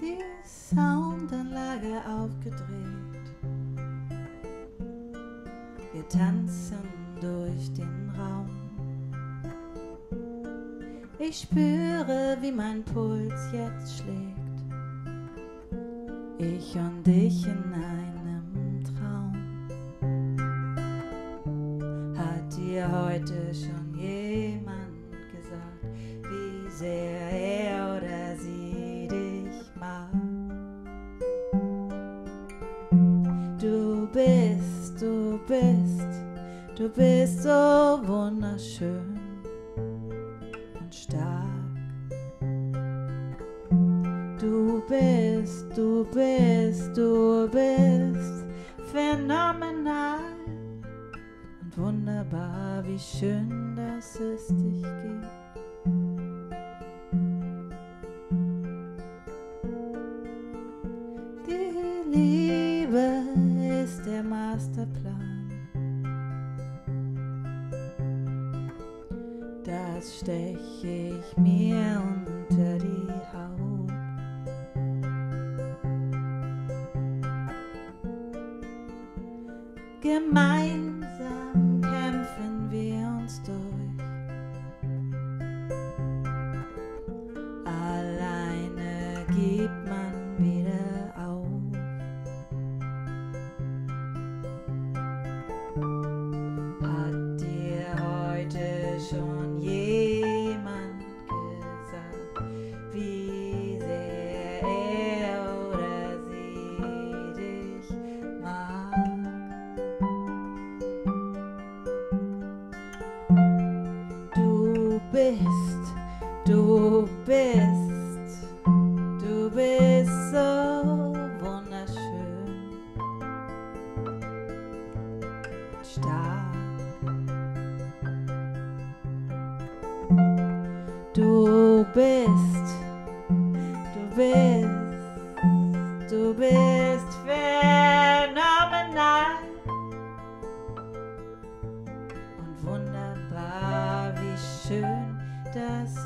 die Soundanlage aufgedreht. Wir tanzen durch den Raum. Ich spüre, wie mein Puls jetzt schlägt. Ich und ich in einem Traum. Hat dir heute schon jemand bist, du bist, du bist so wunderschön und stark. Du bist, du bist, du bist phänomenal und wunderbar, wie schön, dass es dich gibt. Ist der Masterplan. Das stech ich mir unter die Haut. Gemeinsam kämpfen wir uns durch. Alleine gibt man bist, du bist, du bist so wunderschön, stark. Du bist, du bist, du bist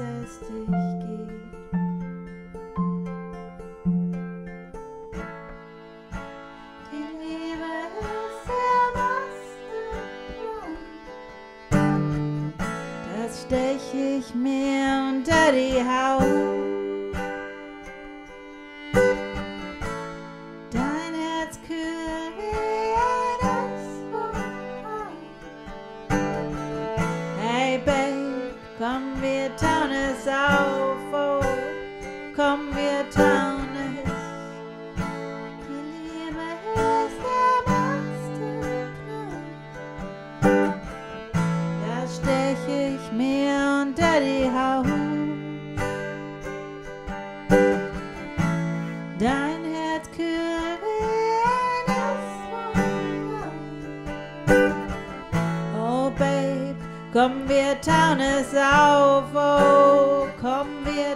es dich gibt. Die Liebe ist der Masterplan. Das stech ich mir unter die Haut. Es auf, oh, komm, wir tauen. Die Liebe ist der Masterplan. Da stech ich mir unter die Haut. Komm, wir tauen auf, oh, komm, wir